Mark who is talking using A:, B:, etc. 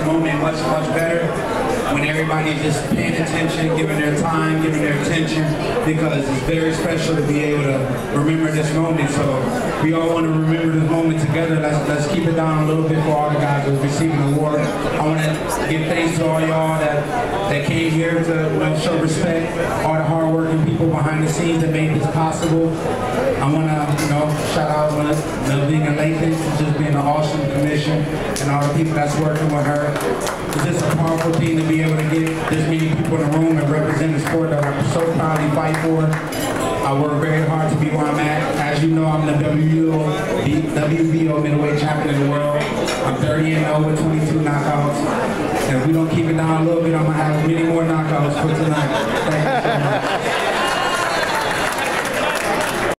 A: the moment much, much better when everybody's just paying attention, giving their time, giving their attention, because it's very special to be able to remember this moment. So we all want to remember this moment together. Let's let's keep it down a little bit for all the guys who's receiving the award. I want to give thanks to all y'all that that came here to show respect, all the hardworking people behind the scenes that made this possible. I want to, you know, shout out Melvina and Lathan an awesome commission and all the people that's working with her. It's just a powerful thing to be able to get this many people in the room and represent the sport that I'm so proudly fight for. I work very hard to be where I'm at. As you know, I'm the WBO, WBO middleweight champion of the world. I'm 30 and 0 with 22 knockouts. And if we don't keep it down a little bit, I'm going to have many more knockouts for tonight.